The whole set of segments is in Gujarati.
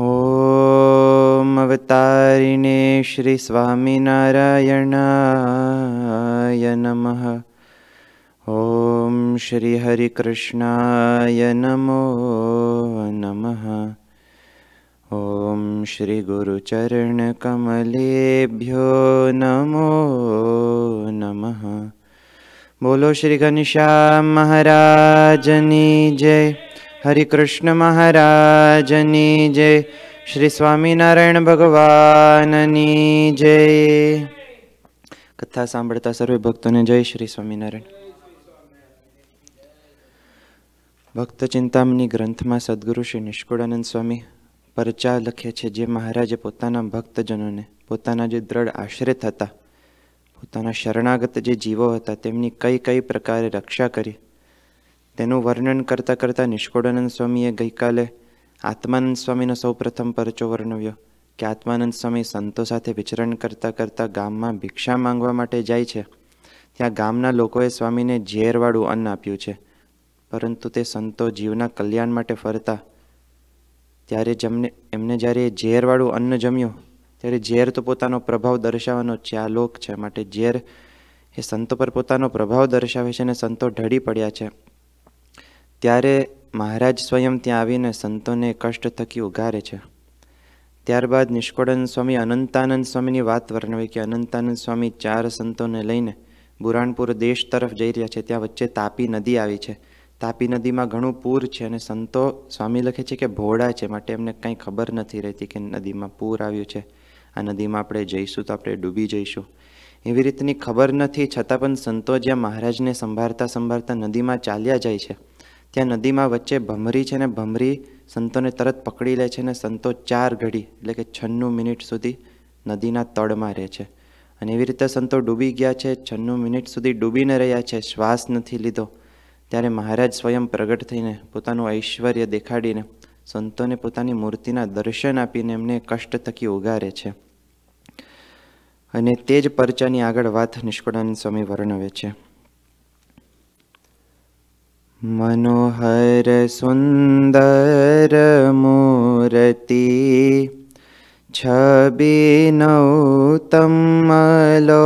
ॐ अवतारिणे श्रीस्वामिनारायणाय नमः। ॐ श्रीहरिकृष्णाय नमो नमः। ॐ श्रीगुरुचरणकमलेभ्यो नमो नमः। बोलो श्रीगणेशामहाराजनी जय। હરિકૃષ્ણ મહારાજની જય શ્રી સ્વામિનારાયણ ભગવાનની જય કથા સાંભળતા સર્વે ભક્તોને જય શ્રી સ્વામિનારાયણ ભક્ત ચિંતામણી ગ્રંથમાં સદગુરુ શ્રી નિષ્કુળાનંદ સ્વામી પરચા લખે છે જે મહારાજે પોતાના ભક્તજનોને પોતાના જે દ્રઢ આશ્રિત હતા પોતાના શરણાગત જે જીવો હતા તેમની કઈ કઈ પ્રકારે રક્ષા કરી તેનું વર્ણન કરતાં કરતાં નિષ્કોળાનંદ સ્વામીએ ગઈકાલે આત્માનંદ સ્વામીનો સૌ પ્રથમ પરચો વર્ણવ્યો કે આત્માનંદ સ્વામી સંતો સાથે વિચરણ કરતાં કરતાં ગામમાં ભિક્ષા માંગવા માટે જાય છે. ત્યાં ગામના લોકોએ સ્વામીને ઝેરવાળું અન્ન આપ્યું છે. પરંતુ તે સંતો જીવના કલ્યાણ માટે ફરતા. ત્યારે જમને, એમને જ્યારે એ ઝેરવાળું અન્ન જમ્યું, ત્યારે ઝેર તો પોતાનો પ્રભાવ દર્શાવવાનો છે આ લોક છે. માટે ઝેર એ સંતો પર પોતાનો પ્રભાવ દર્શાવે છે અને સંતો ઢળી પડ્યા છે. ત્યારે મહારાજ સ્વયં ત્યાં આવીને સંતોને કષ્ટ થકી ઉગારે છે. ત્યારબાદ નિષ્કોળાનંદ સ્વામી અનંતાનંદ સ્વામીની વાત વર્ણવી કે અનંતાનંદ સ્વામી ચાર સંતોને લઈને બુરાણપુર દેશ તરફ જઈ રહ્યા છે. ત્યાં વચ્ચે તાપી નદી આવી છે. તાપી નદીમાં ઘણું પૂર છે અને સંતો સ્વામી લખે છે કે ભોળા છે. માટે એમને કંઈ ખબર નથી રહેતી કે નદીમાં પૂર આવ્યું છે. આ નદીમાં આપણે જઈશું તો આપણે ડૂબી જઈશું. એવી રીતની ખબર નથી. છતાં પણ સંતો જ્યાં મહારાજને સંભાળતા સંભાળતા નદીમાં ચાલ્યા જાય છે. ત્યાં નદીમાં વચ્ચે ભમરી છે ને ભમરી સંતોને તરત પકડી લે છે ને સંતો ચાર ઘડી, એટલે કે છન્નું મિનિટ સુધી નદીના તળમાં રહે છે. અને એવી રીતે સંતો ડૂબી ગયા છે, છન્નું મિનિટ સુધી ડૂબીને રહ્યા છે, શ્વાસ નથી લીધો. ત્યારે મહારાજ સ્વયં પ્રગટ થઈને પોતાનું ઐશ્વર્ય દેખાડીને સંતોને પોતાની મૂર્તિના દર્શન આપીને એમને કષ્ટ થકી ઉગારે છે. અને તે જ પરચાની આગળ વાત નિષ્કુળાનંદ સ્વામી વર્ણવે છે. मनोहर सुन्दर मूर्ति छविनौ तमलोकियतिडमााहि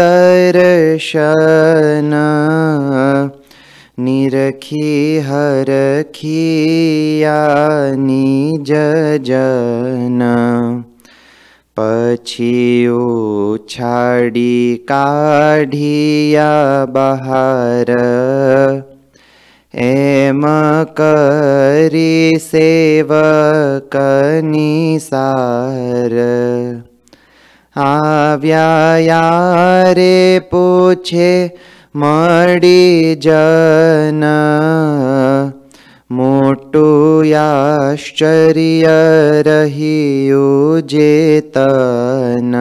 दर्शन निरखी निरखिहरखानि जन જજન પછી ઉછાડી કાઢિયા બહાર એમ કરી સેવકની સાર આવ્યા રે પૂછે મળી જન मुटुयाश्चर्यरहि योजेतन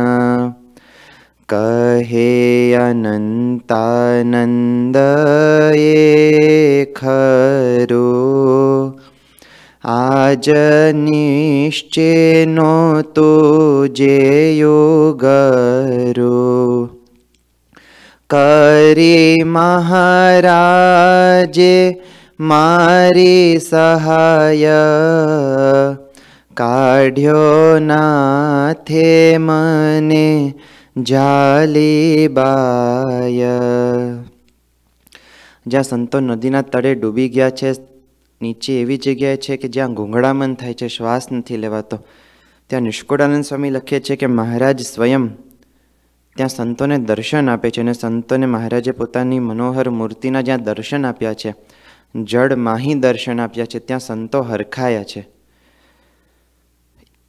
कहेयनन्तानन्दयेखरु आजनिश्चे नोतोजे योगरो। करि महाराजे મારી સહાય. કાઢ્યો નાથે મને જાલી બાય જ્યાં સંતો નદીના તળે ડૂબી ગયા છે, નીચે એવી જગ્યાએ છે કે જ્યાં ઘૂંઘળામણ થાય છે, શ્વાસ નથી લેવાતો. ત્યાં નિષ્કુળાનંદ સ્વામી લખે છે કે મહારાજ સ્વયં ત્યાં સંતોને દર્શન આપે છે અને સંતોને મહારાજે પોતાની મનોહર મૂર્તિના જ્યાં દર્શન આપ્યા છે જડ માહી દર્શન આપ્યા છે, ત્યાં સંતો હરખાયા છે.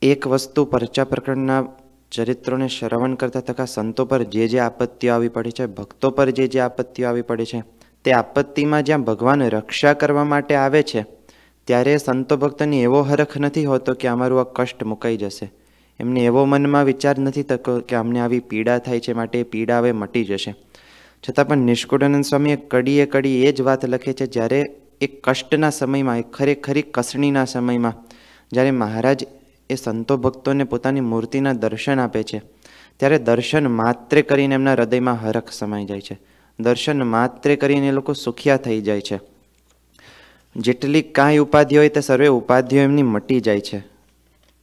એક વસ્તુ પરચા પ્રકરણના ચરિત્રોને શ્રવણ કરતા થકા સંતો પર જે જે આપત્તિઓ આવી પડી છે, ભક્તો પર જે જે આપત્તિઓ આવી પડી છે, તે આપત્તિમાં જ્યાં ભગવાન રક્ષા કરવા માટે આવે છે, ત્યારે સંતો ભક્તની એવો હરખ નથી હોતો કે અમારું આ કષ્ટ મુકાઈ જશે. એમને એવો મનમાં વિચાર નથી થતો કે અમને આવી પીડા થાય છે માટે એ પીડા હવે મટી જશે. છતાં પણ નિષ્કુળાનંદ સ્વામીએ કડીએ કડી એ જ વાત લખે છે, જ્યારે એ કષ્ટના સમયમાં, એ ખરેખરી કસણીના સમયમાં, જ્યારે મહારાજ એ સંતો ભક્તોને પોતાની મૂર્તિના દર્શન આપે છે, ત્યારે દર્શન માત્રે કરીને એમના હૃદયમાં હરખ સમાઈ જાય છે. દર્શન માત્રે કરીને એ લોકો સુખિયા થઈ જાય છે. જેટલી કાંઈ ઉપાધિ હોય તે સર્વે ઉપાધિઓ એમની મટી જાય છે.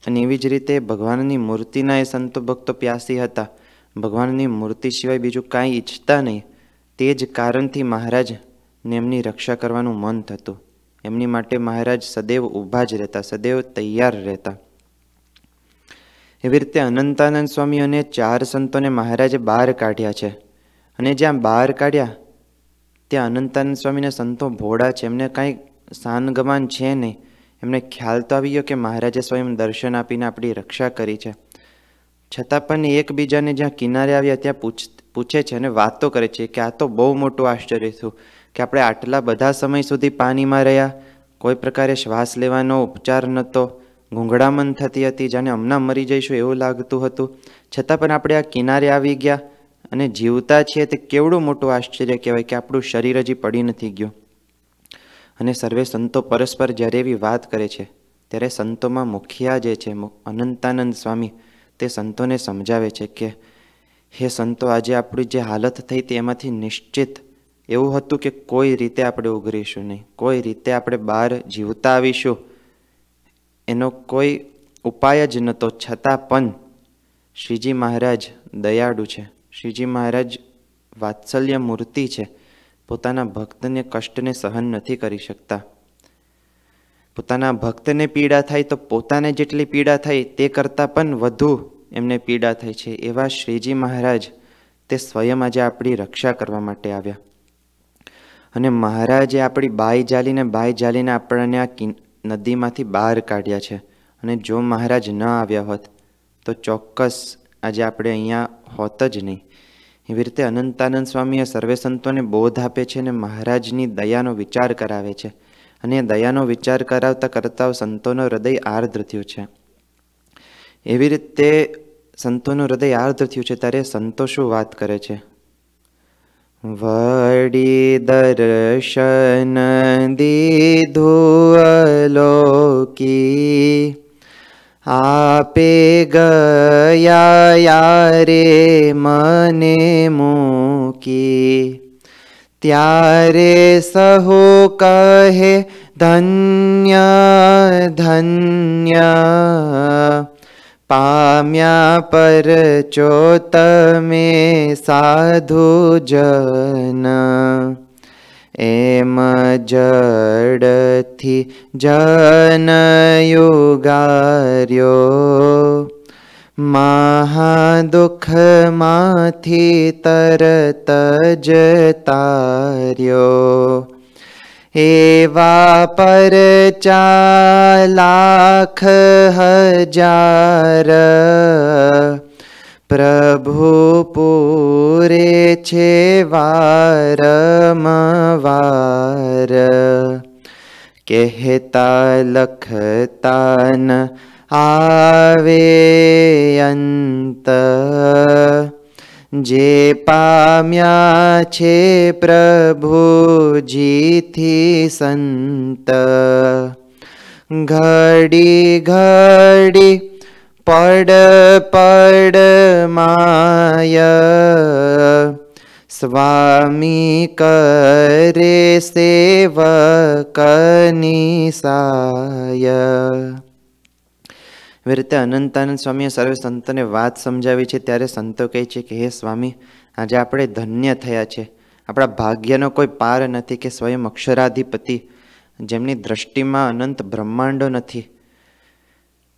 અને એવી જ રીતે ભગવાનની મૂર્તિના એ સંતો ભક્તો પ્યાસી હતા. ભગવાનની મૂર્તિ સિવાય બીજું કાંઈ ઈચ્છતા નહીં. તે જ કારણથી મહારાજને એમની રક્ષા કરવાનું મન થતું. એમની માટે મહારાજ સદૈવ ઊભા જ રહેતા, સદૈવ તૈયાર રહેતા. એવી રીતે અનંતાનંદ સ્વામી અને ચાર સંતોને મહારાજે બહાર કાઢ્યા છે. અને જ્યાં બહાર કાઢ્યા, ત્યાં અનંતાનંદ સ્વામીને સંતો ભોળા છે. એમને કાંઈ સાનગમાન છે નહીં. એમને ખ્યાલ તો આવી ગયો કે મહારાજે સ્વયં દર્શન આપીને આપણી રક્ષા કરી છે. છતાં પણ એકબીજાને જ્યાં કિનારે આવ્યા ત્યાં પૂછ, પૂછે છે અને વાતો કરે છે કે આ તો બહુ મોટું આશ્ચર્ય થયું કે આપણે આટલા બધા સમય સુધી પાણીમાં રહ્યા, કોઈ પ્રકારે શ્વાસ લેવાનો ઉપચાર નહોતો ઘૂંઘડામણ થતી હતી, જાણે હમણાં મરી જઈશું એવું લાગતું હતું. છતાં પણ આપણે આ કિનારે આવી ગયા અને જીવતા છીએ તે કેવડું મોટું આશ્ચર્ય કહેવાય કે આપણું શરીર હજી પડી નથી ગયું. અને સર્વે સંતો પરસ્પર જ્યારે એવી વાત કરે છે, ત્યારે સંતોમાં મુખિયા જે છે અનંતાનંદ સ્વામી તે સંતોને સમજાવે છે કે, હે સંતો, આજે આપણી જે હાલત થઈ તે નિશ્ચિત એવું હતું કે કોઈ રીતે આપણે ઉઘરીશું નહીં, કોઈ રીતે આપણે બહાર જીવતા આવીશું. એનો કોઈ ઉપાય જ નહોતો, છતાં પણ શ્રીજી મહારાજ દયાળુ છે. શ્રીજી મહારાજ વાત્સલ્ય મૂર્તિ છે. પોતાના ભક્તને કષ્ટને સહન નથી કરી શકતા. પોતાના ભક્તને પીડા થાય તો પોતાને જેટલી પીડા થાય તે કરતાં પણ વધુ એમને પીડા થઈ છે. એવા શ્રીજી મહારાજ તે સ્વયં આજે આપણી રક્ષા કરવા માટે આવ્યા. અને મહારાજે આપણી બાઈ જાલીને બાઈ જાલીને આપણને આ નદીમાંથી બહાર કાઢ્યા છે. અને જો મહારાજ ન આવ્યા હોત, તો ચોક્કસ આજે આપણે અહીંયા હોત જ નહીં. એવી રીતે અનંતાનંદ સ્વામીએ સર્વે સંતોને બોધ આપે છે અને મહારાજની દયાનો વિચાર કરાવે છે. અને દયાનો વિચાર કરાવતા કરતા સંતોનો હૃદય આર્દ્ર થયું છે. એવી રીતે સંતોનું હૃદય આર્દ્ર થયું છે ત્યારે સંતો શું વાત કરે છે? વડી દર્શન દીધું અલોકી. આપે ગયા યારે મને મૂકી. ત્યારે સહુ કહે, ધન્ય ધન્ય. पाम्या परचोतमे साधु जन एव जडि जनयुगारो महा दुखमारत ेवा हजार। प्रभु पूरे छे वारमवार। कहता लखतान आवे आन्त जे पाम्या प्रभु जि सन्त। घडी घडी पड पड माय। स्वामी करे सेवकनिसाय એવી રીતે અનંતાનંદ સ્વામીએ સર્વે સંતોને વાત સમજાવી છે. ત્યારે સંતો કહે છે કે, હે સ્વામી, આજે આપણે ધન્ય થયા છે. આપણા ભાગ્યનો કોઈ પાર નથી કે સ્વયં અક્ષરાધિપતિ જેમની દ્રષ્ટિમાં અનંત બ્રહ્માંડો નથી.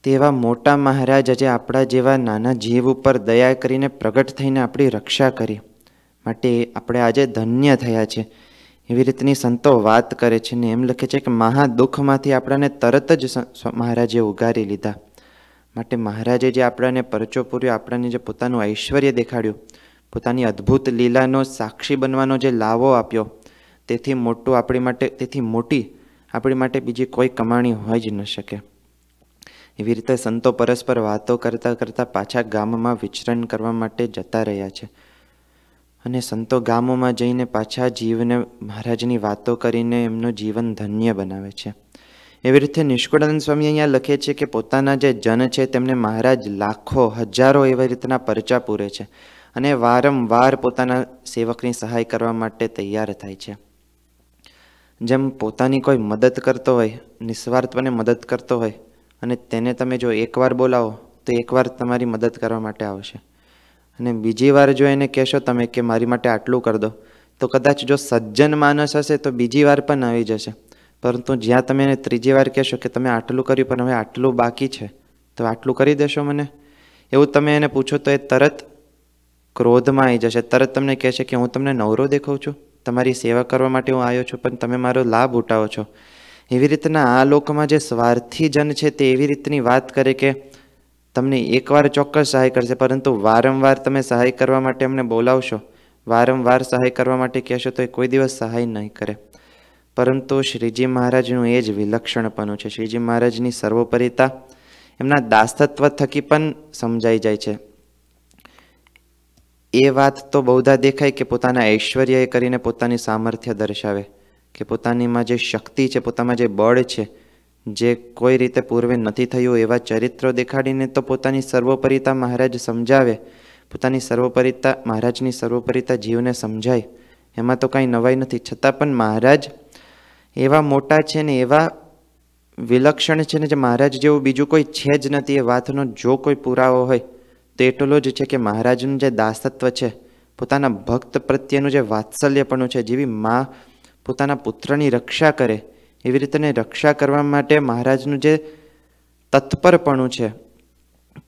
તેવા મોટા મહારાજ આજે આપણા જેવા નાના જીવ ઉપર દયા કરીને પ્રગટ થઈને આપણી રક્ષા કરી. માટે આપણે આજે ધન્ય થયા છે. એવી રીતની સંતો વાત કરે છે ને એમ લખે છે કે મહા દુઃખમાંથી આપણાને તરત જ મહારાજે ઉગારી લીધા. માટે મહારાજે જે આપણાને પરચો પૂર્યો, આપણને જે પોતાનું ઐશ્વર્ય દેખાડ્યું, પોતાની અદ્ભુત લીલાનો સાક્ષી બનવાનો જે લાવો આપ્યો, તેથી મોટું આપણી માટે, તેથી મોટી આપણી માટે બીજી કોઈ કમાણી હોય જ ન શકે. એવી રીતે સંતો પરસ્પર વાતો કરતાં કરતાં પાછા ગામમાં વિચરણ કરવા માટે જતા રહ્યા છે. અને સંતો ગામોમાં જઈને પાછા જીવને, મહારાજની વાતો કરીને એમનું જીવન ધન્ય બનાવે છે. એવી રીતે નિષ્કુળાનંદ સ્વામી અહીંયા લખે છે કે પોતાના જે જન છે તેમને મહારાજ લાખો, હજારો એવી રીતના પરચા પૂરે છે અને વારંવાર પોતાના સેવકની સહાય કરવા માટે તૈયાર થાય છે. જેમ પોતાની કોઈ મદદ કરતો હોય, નિસ્વાર્થપણે મદદ કરતો હોય અને તેને તમે જો એકવાર બોલાવો, તો એકવાર તમારી મદદ કરવા માટે આવશે. અને બીજી વાર જો એને કહેશો તમે કે મારી માટે આટલું કરી દો, તો કદાચ જો સજ્જન માનસ હશે તો બીજી વાર પણ આવી જશે. પરંતુ જ્યાં તમે એને ત્રીજી વાર કહેશો કે તમે આટલું કર્યું, પણ હવે આટલું બાકી છે, તો આટલું કરી દેશો મને? એવું તમે એને પૂછો તો એ તરત ક્રોધમાં આવી જશે. તરત તમને કહેશે કે હું તમને નવરો દેખાઉં છું. તમારી સેવા કરવા માટે હું આવ્યો છું, પણ તમે મારો લાભ ઉઠાવો છો. એવી રીતના આ લોકમાં જે સ્વાર્થી જન છે તે એવી રીતની વાત કરે કે તમને એકવાર ચોક્કસ સહાય કરશે, પરંતુ વારંવાર તમે સહાય કરવા માટે અમને બોલાવશો. વારંવાર સહાય કરવા માટે કહેશો તો એ કોઈ દિવસ સહાય નહીં કરે. પરંતુ શ્રીજી મહારાજનું એ જ વિલક્ષણપણું છે. શ્રીજી મહારાજની સર્વોપરિતા એમના દાસતત્વ થકી પણ સમજાઈ જાય છે. એ વાત તો બહુધા દેખાય કે પોતાના ઐશ્વર્ય એ કરીને પોતાની સામર્થ્ય દર્શાવે કે પોતાનીમાં જે શક્તિ છે, પોતામાં જે બળ છે, જે કોઈ રીતે પૂર્વે નથી થયું એવા ચરિત્રો દેખાડીને તો પોતાની સર્વોપરિતા મહારાજ સમજાવે. પોતાની સર્વોપરિતા, મહારાજની સર્વોપરિતા જીવને સમજાય. એમાં તો કાંઈ નવાઈ નથી. છતાં પણ મહારાજ એવા મોટા છે ને એવા વિલક્ષણ છે ને જે મહારાજ જેવું બીજું કોઈ છે જ નથી, એ વાતનો જો કોઈ પુરાવો હોય, તો એટલો જ છે કે મહારાજનું જે દાસત્વ છે, પોતાના ભક્ત પ્રત્યેનું જે વાત્સલ્યપણું છે, જેવી મા પોતાના પુત્રની રક્ષા કરે, એવી રીતે રક્ષા કરવા માટે મહારાજનું જે તત્પરપણું છે,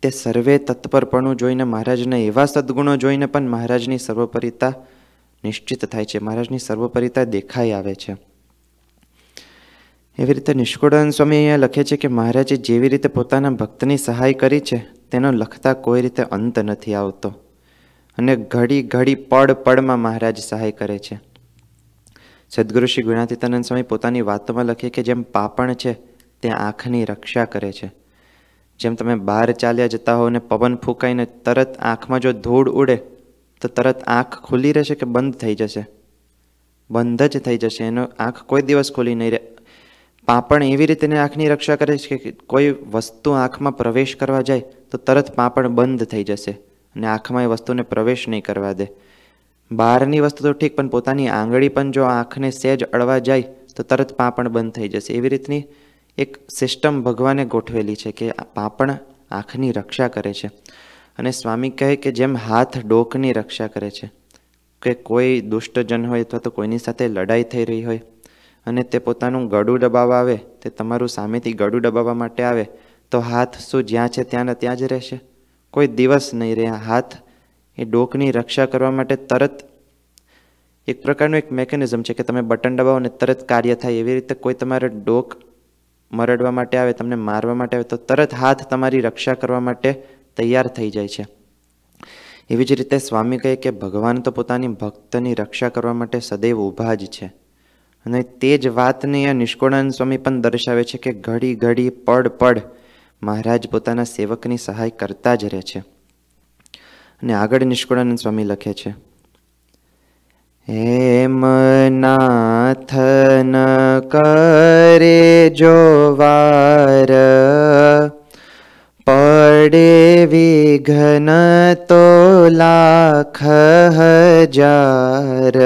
તે સર્વે તત્પરપણું જોઈને મહારાજના એવા સદગુણો જોઈને પણ મહારાજની સર્વોપરિતા નિશ્ચિત થાય છે, મહારાજની સર્વોપરિતા દેખાઈ આવે છે. એવી રીતે નિષ્કુળાનંદ સ્વામી અહીંયા લખે છે કે મહારાજે જેવી રીતે પોતાના ભક્તની સહાય કરી છે, તેનો લખતા કોઈ રીતે અંત નથી આવતો. અને ઘડી ઘડી પડ પળમાં મહારાજ સહાય કરે છે. સદગુરુ શ્રી ગુણાતીતાનંદ સ્વામી પોતાની વાતોમાં લખે કે જેમ પાપણ છે, તે આંખની રક્ષા કરે છે. જેમ તમે બહાર ચાલ્યા જતા હો અને પવન ફૂંકાઈને તરત આંખમાં જો ધૂળ ઉડે, તો તરત આંખ ખુલ્લી રહેશે કે બંધ થઈ જશે? બંધ જ થઈ જશે. એનો આંખ કોઈ દિવસ ખુલી નહીં રહે. પાપણ એવી રીતે આંખની રક્ષા કરે છે કે કોઈ વસ્તુ આંખમાં પ્રવેશ કરવા જાય, તો તરત પાપણ બંધ થઈ જશે અને આંખમાં એ વસ્તુને પ્રવેશ નહીં કરવા દે. બહારની વસ્તુ તો ઠીક, પણ પોતાની આંગળી પણ જો આંખને સહેજ અડવા જાય, તો તરત પાપણ બંધ થઈ જશે. એવી રીતની એક સિસ્ટમ ભગવાને ગોઠવેલી છે કે પાપણ આંખની રક્ષા કરે છે. અને સ્વામી કહે કે જેમ હાથ ડોકની રક્ષા કરે છે, કે કોઈ દુષ્ટજન હોય અથવા તો કોઈની સાથે લડાઈ થઈ રહી હોય અને તે પોતાનું ગળું દબાવવા આવે, તે તમારું સામેથી ગળું દબાવવા માટે આવે, તો હાથ શું જ્યાં છે ત્યાં ત્યાં જ રહેશે. કોઈ દિવસ નહીં રહે હાથ. એ ડોકની રક્ષા કરવા માટે તરત એક પ્રકારનું એક મેકેનિઝમ છે કે તમે બટન દબાવો ને તરત કાર્ય થાય. એવી રીતે કોઈ તમારે ડોક મરડવા માટે આવે, તમને મારવા માટે આવે, તો તરત હાથ તમારી રક્ષા કરવા માટે તૈયાર થઈ જાય છે. એવી જ રીતે સ્વામી કહે કે ભગવાન તો પોતાની ભક્તની રક્ષા કરવા માટે સદૈવ ઊભા જ છે. અને તે જ વાતને આ નિષ્કોણાનંદ સ્વામી પણ દર્શાવે છે કે ઘડી ઘડી, પડ પડ મહારાજ પોતાના સેવકની સહાય કરતા જ રહે છે. અને આગળ નિષ્કોણાનંદ સ્વામી લખે છે એમ નાથન કરે જો વાર, પડે વિઘન તો લાખ હજાર.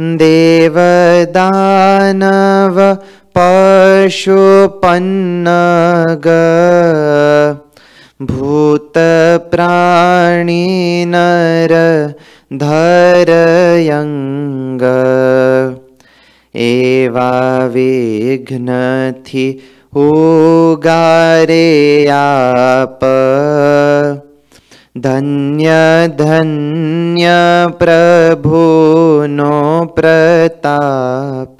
देवदानव पशुपन्नग। भूतप्राणिनर धरयङ्ग। एवा विघ्नथि उगारे आप धन्यधन्यप्रभूनो प्रताप।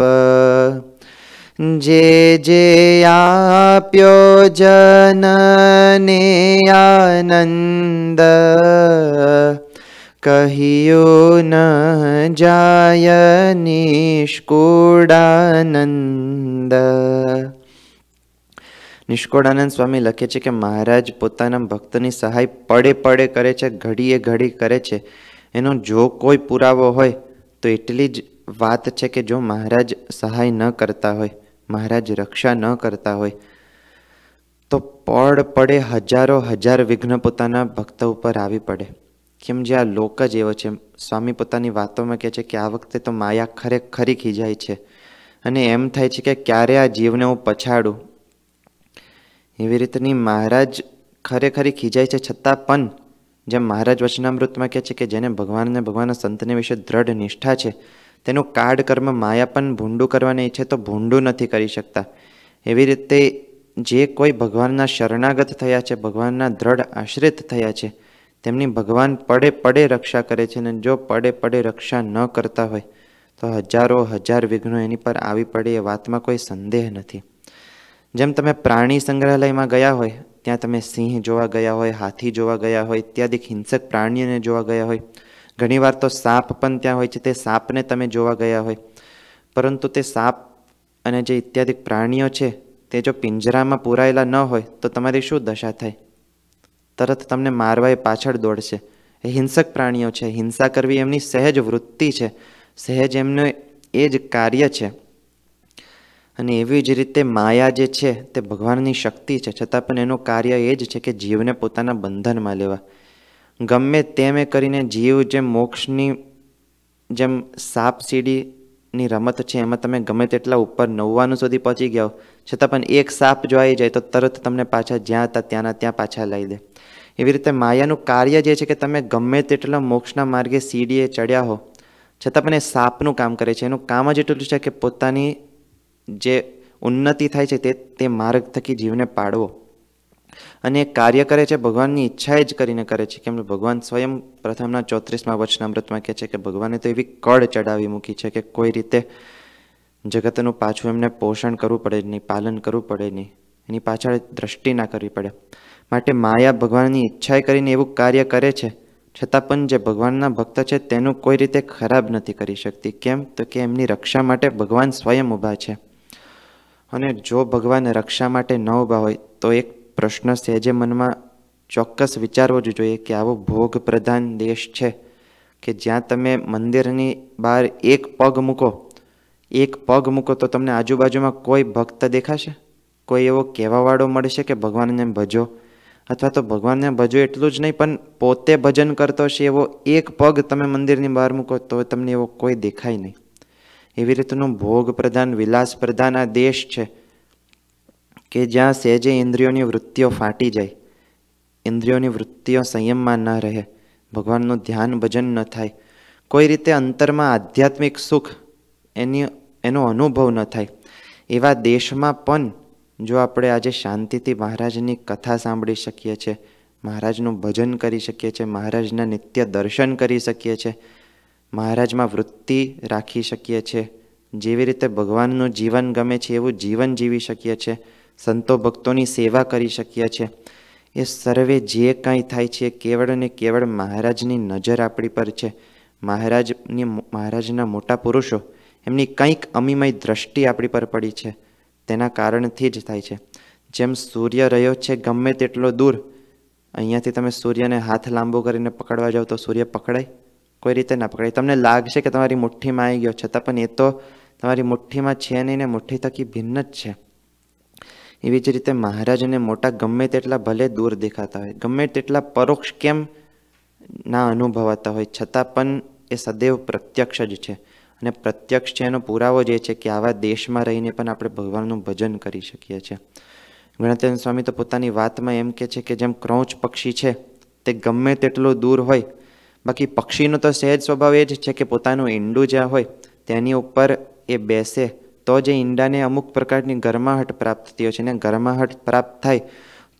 जे जे आप्यो जनने आनन्द कहियो न जाय निष्कुडानन्द। નિષ્કુળાનંદ સ્વામી લખે છે કે મહારાજ પોતાના ભક્તની સહાય પડે પડે કરે છે, ઘડીએ ઘડી કરે છે. એનો જો કોઈ પુરાવો હોય તો એટલી જ વાત છે કે જો મહારાજ સહાય ન કરતા હોય, મહારાજ રક્ષા ન કરતા હોય, તો પડ પડે, હજારો હજાર વિઘ્ન પોતાના ભક્ત ઉપર આવી પડે. કેમ જે આ લોક જ એવો છે. સ્વામી પોતાની વાતોમાં કહે છે કે આ વખતે તો માયા ખરેખરી ખીજાય છે. અને એમ થાય છે કે ક્યારે આ જીવને હું પછાડું? એવી રીતની મહારાજ ખરેખરી ખીજાય છે છતાં પણ જેમ મહારાજ વચનામૃતમાં કહે છે કે જેને ભગવાનને ભગવાનના સંતને વિશે દ્રઢ નિષ્ઠા છે, તેનું કાળ કર્મ માયા પણ ભૂંડું કરવાની ઈચ્છે તો ભૂંડું નથી કરી શકતા. એવી રીતે જે કોઈ ભગવાનના શરણાગત થયા છે, ભગવાનના દ્રઢ આશ્રિત થયા છે, તેમની ભગવાન પડે પડે રક્ષા કરે છે અને જો પડે પડે રક્ષા ન કરતા હોય, તો હજારો હજાર વિઘ્નો એની પર આવી પડે એ વાતમાં કોઈ સંદેહ નથી. જેમ તમે પ્રાણી સંગ્રહાલયમાં ગયા હોય, ત્યાં તમે સિંહ જોવા ગયા હોય, હાથી જોવા ગયા હોય, ઇત્યાદિ હિંસક પ્રાણીઓને જોવા ગયા હોય, ઘણીવાર તો સાપ પણ ત્યાં હોય છે, તે સાપને તમે જોવા ગયા હોય. પરંતુ તે સાપ અને જે ઇત્યાદિક પ્રાણીઓ છે, તે જો પિંજરામાં પૂરાયેલા ન હોય, તો તમારી શું દશા થાય? તરત તમને મારવા એ પાછળ દોડશે. એ હિંસક પ્રાણીઓ છે. હિંસા કરવી એમની સહેજ વૃત્તિ છે. સહેજ એમનું એ જ કાર્ય છે. અને એવી જ રીતે માયા જે છે, તે ભગવાનની શક્તિ છે. છતાં પણ એનું કાર્ય એ જ છે કે જીવને પોતાના બંધનમાં લેવા. ગમે તેમ એ કરીને જીવ જેમ મોક્ષની જેમ સાપ સીડીની રમત છે, એમાં તમે ગમે તેટલા ઉપર નવ્વાણું સુધી પહોંચી ગયા છતાં પણ એક સાપ જો આવી જાય તો તરત તમને પાછા જ્યાં હતા ત્યાંના ત્યાં પાછા લઈ દે એવી રીતે માયાનું કાર્ય જે છે કે તમે ગમે તેટલા મોક્ષના માર્ગે સીડીએ ચડ્યા હો. છતાં પણ એ સાપનું કામ કરે છે. એનું કામ જ એટલું છે કે પોતાની જે ઉન્નતિ થાય છે તે તે માર્ગ થકી જીવને પાડવો. અને એ કાર્ય કરે છે, ભગવાનની ઈચ્છા જ કરીને કરે છે, કેમ ભગવાન સ્વયં પ્રથમના ચોત્રીસમાં વચનામૃતમાં કહે છે કે ભગવાને તો એવી કળ ચડાવી મૂકી છે કે કોઈ રીતે જગતનું પાછું એમને પોષણ કરવું પડે નહીં, પાલન કરવું પડે નહીં, એની પાછળ દ્રષ્ટિ ના કરવી પડે. માટે માયા ભગવાનની ઈચ્છાએ કરીને એવું કાર્ય કરે છે, છતાં પણ જે ભગવાનના ભક્ત છે તેનું કોઈ રીતે ખરાબ નથી કરી શકતી. કેમ? તો કે એમની રક્ષા માટે ભગવાન સ્વયં ઊભા છે. અને જો ભગવાન રક્ષા માટે ન ઊભા હોય, તો એક પ્રશ્ન સહેજે મનમાં ચોક્કસ વિચારવો જ જોઈએ કે આવો ભોગ પ્રધાન દેશ છે કે જ્યાં તમે મંદિરની બહાર એક પગ મૂકો. એક પગ મૂકો તો તમને આજુબાજુમાં કોઈ ભક્ત દેખાશે? કોઈ એવો કહેવાવાળો મળશે કે ભગવાનને ભજો? અથવા તો ભગવાનને ભજો એટલું જ નહીં, પણ પોતે ભજન કરતો હશે એવો એક પગ તમે મંદિરની બહાર મૂકો તો તમને એવો કોઈ દેખાય નહીં. એવી રીતનું ભોગ પ્રધાન, વિલાસ પ્રધાન આ દેશ છે કે જ્યાં સહેજે ઇન્દ્રિયોની વૃત્તિઓ ફાટી જાય. ઇન્દ્રિયોની વૃત્તિઓ સંયમમાં ન રહે. ભગવાનનું ધ્યાન ભજન ન થાય. કોઈ રીતે અંતરમાં આધ્યાત્મિક સુખ એની, એનો અનુભવ ન થાય. એવા દેશમાં પણ જો આપણે આજે શાંતિથી મહારાજની કથા સાંભળી શકીએ છીએ, મહારાજનું ભજન કરી શકીએ છીએ, મહારાજના નિત્ય દર્શન કરી શકીએ છીએ મહારાજમાં વૃત્તિ રાખી શકીએ છીએ. જેવી રીતે ભગવાનનું જીવન ગમે છે, એવું જીવન જીવી શકીએ છીએ. સંતો ભક્તોની સેવા કરી શકીએ છીએ. એ સર્વે જે કાંઈ થાય છે, કેવળ ને કેવળ મહારાજની નજર આપણી પર છે. મહારાજની મહારાજના મોટા પુરુષો, એમની કંઈક અમીમય દ્રષ્ટિ આપણી પર પડી છે. તેના કારણથી જ થાય છે. જેમ સૂર્ય રહ્યો છે, ગમે તેટલો દૂર, અહીંયાથી તમે સૂર્યને હાથ લાંબો કરીને પકડવા જાઓ તો સૂર્ય પકડાય. કોઈ રીતે ના પકડાય. તમને લાગશે કે તમારી મુઠ્ઠીમાં આવી ગયો છતાં પણ એ તો તમારી મુઠ્ઠીમાં છે નહીં ને મુઠ્ઠી થકી ભિન્ન જ છે. એવી જ રીતે મહારાજને મોટા ગમે તેટલા ભલે દૂર દેખાતા હોય, ગમે તેટલા પરોક્ષ કેમ ના અનુભવાતા હોય, છતાં પણ એ સદૈવ પ્રત્યક્ષ જ છે. અને પ્રત્યક્ષ છે એનો પુરાવો જે છે કે આવા દેશમાં રહીને પણ આપણે ભગવાનનું ભજન કરી શકીએ છીએ. ગણાત્યાન સ્વામી તો પોતાની વાતમાં એમ કે છે કે જેમ ક્રૌચ પક્ષી છે, તે ગમે તેટલો દૂર હોય બાકી પક્ષીનો તો સહેજ સ્વભાવ એ જ છે કે પોતાનું ઈંડું જ્યાં હોય, તેની ઉપર એ બેસે. તો જ ઈંડાને અમુક પ્રકારની ગરમાહટ પ્રાપ્ત થતી હોય છે અને ગરમાહટ પ્રાપ્ત થાય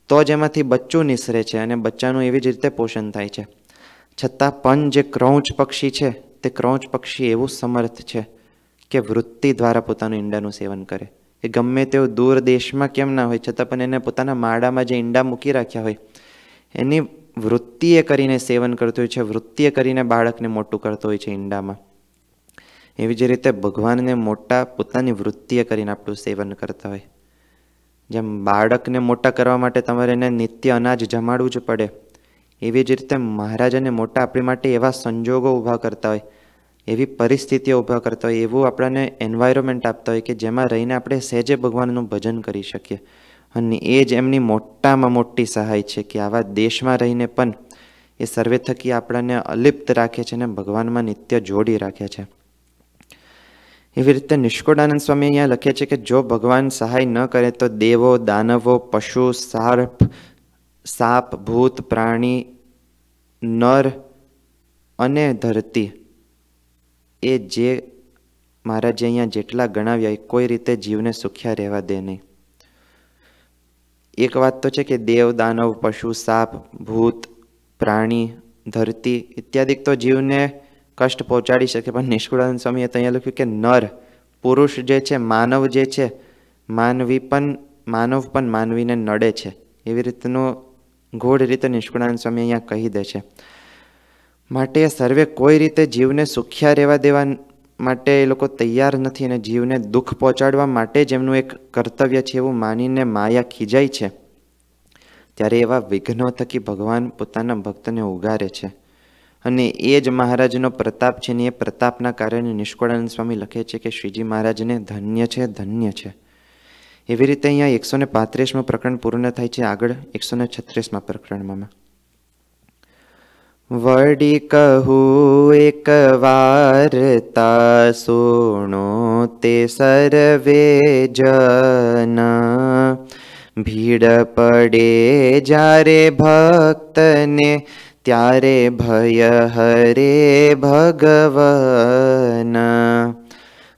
તો જ એમાંથી બચ્ચું નિસરે છે અને બચ્ચાનું એવી જ રીતે પોષણ થાય છે. છતાં પણ જે ક્રૌચ પક્ષી છે, તે ક્રૌચ પક્ષી એવું સમર્થ છે કે વૃત્તિ દ્વારા પોતાનું ઈંડાનું સેવન કરે. એ ગમે તેઓ દૂર દેશમાં કેમ ના હોય, છતાં પણ એને પોતાના માળામાં જે ઈંડા મૂકી રાખ્યા હોય, એની વૃત્તિએ કરીને સેવન કરતો હોય છે, વૃત્તિએ કરીને બાળકને મોટું કરતો હોય છે ઈંડામાં. એવી જ રીતે ભગવાનને મોટા પોતાની વૃત્તિએ કરીને આપણું સેવન કરતા હોય. જેમ બાળકને મોટા કરવા માટે તમારે એને નિત્ય અનાજ જમાડવું જ પડે. એવી જ રીતે મહારાજને મોટા આપણી માટે એવા સંજોગો ઊભા કરતા હોય, એવી પરિસ્થિતિઓ ઊભા કરતા હોય, એવું આપણને એન્વાયરમેન્ટ આપતા હોય કે જેમાં રહીને આપણે સહેજે ભગવાનનું ભજન કરી શકીએ. અને એ જ એમની મોટામાં મોટી સહાય છે કે આવા દેશમાં રહીને પણ એ સર્વે થકી આપણને અલિપ્ત રાખે છે અને ભગવાનમાં નિત્ય જોડી રાખે છે. એવી રીતે નિષ્કોડાનંદ સ્વામી અહીંયા લખે છે કે જો ભગવાન સહાય ન કરે તો દેવો, દાનવો, પશુ, સાર્પ, સાપ, ભૂત, પ્રાણી, નર અને ધરતી એ જે મહારાજે અહીંયા જેટલા ગણાવ્યા કોઈ રીતે જીવને સુખ્યા રહેવા દે નહીં. એક વાત તો છે કે દેવ, દાનવ, પશુ, સાપ, ભૂત, પ્રાણી, ધરતી ઇત્યાદિ તો જીવને કષ્ટ પહોંચાડી શકે, પણ નિષ્કુળાનંદ સ્વામીએ તો અહીંયા લખ્યું કે નર, પુરુષ જે છે, માનવ જે છે, માનવી પણ, માનવ પણ માનવીને નડે છે. એવી રીતનું ગોળ રીતે નિષ્કુળાનંદ સ્વામી અહીંયા કહી દે છે. માટે સર્વે કોઈ રીતે જીવને સુખ્યા રહેવા દેવા માટે એ લોકો તૈયાર નથી અને જીવને દુઃખ પહોંચાડવા માટે જ એમનું એક કર્તવ્ય છે એવું માનીને માયા ખીજાય છે. ત્યારે એવા વિઘ્નો થકી ભગવાન પોતાના ભક્તને ઉગારે છે. અને એ જ મહારાજનો પ્રતાપ છે ને એ પ્રતાપના કારણે નિષ્કળાનંદ સ્વામી લખે છે કે શ્રીજી મહારાજને ધન્ય છે ધન્ય છે. એવી રીતે અહીંયા એકસો ને પાંત્રીસમાં પ્રકરણ પૂર્ણ થાય છે. આગળ એકસો ને છત્રીસમાં પ્રકરણમાં. वडि कहुकवार्ता सुणो ते सर्वे जन। भीड पडे जरे भक्तने त्यारे भय हरे भगवन।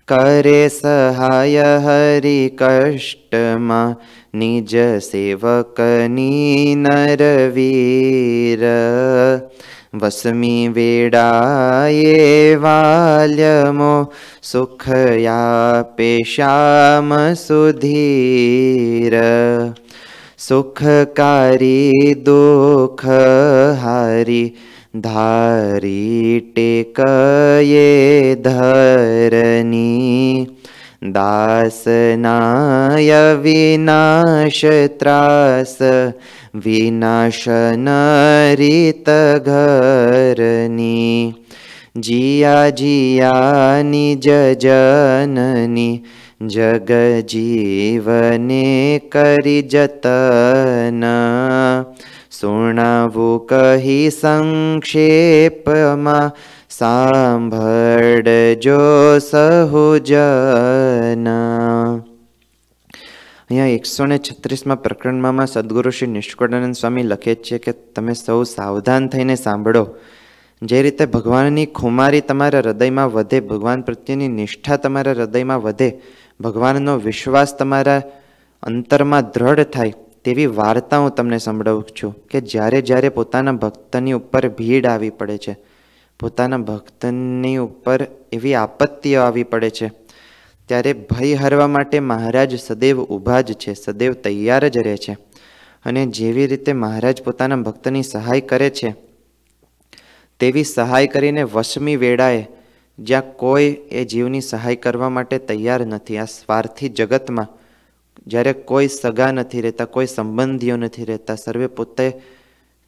करे सहाय हरि कष्टमा निज सेवकनि नरवीर। वसमि वेडाये वाल्यमो सुखया पेष्यामसु धीर सुखकारी दुखहारि धारी टेकये धरणी। धरनि दासनाय विनाशत्रास विनाश जिया जि जियानि जननि जगजीवने करिजतन सुणवु कहि संक्षेपमा मा सम्भडजो सहजन અહીંયા એકસો ને છત્રીસમાં પ્રકરણમાં સદગુરુ શ્રી નિષ્કળાનંદ સ્વામી લખે છે કે તમે સૌ સાવધાન થઈને સાંભળો. જે રીતે ભગવાનની ખુમારી તમારા હૃદયમાં વધે, ભગવાન પ્રત્યેની નિષ્ઠા તમારા હૃદયમાં વધે, ભગવાનનો વિશ્વાસ તમારા અંતરમાં દ્રઢ થાય તેવી વાર્તા હું તમને સંભળાવું છું કે જ્યારે જ્યારે પોતાના ભક્તની ઉપર ભીડ આવી પડે છે, પોતાના ભક્તની ઉપર એવી આપત્તિઓ આવી પડે છે ત્યારે ભય હરવા માટે મહારાજ સદૈવ ઊભા જ છે, સદૈવ તૈયાર જ રહે છે અને જેવી રીતે મહારાજ પોતાના ભક્તની સહાય કરે છે, તેવી સહાય કરીને વશમી વેળાએ જ્યાં કોઈ એ જીવની સહાય કરવા માટે તૈયાર નથી, આ સ્વાર્થી જગતમાં જ્યારે કોઈ સગા નથી રહેતા, કોઈ સંબંધીઓ નથી રહેતા, સર્વે પોતે